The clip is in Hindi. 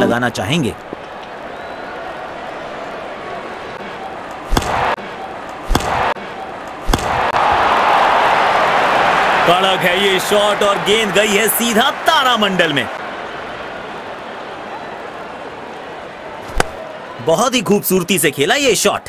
लगाना चाहेंगे। कड़क है ये शॉट और गेंद गई है सीधा तारामंडल में। बहुत ही खूबसूरती से खेला ये शॉट।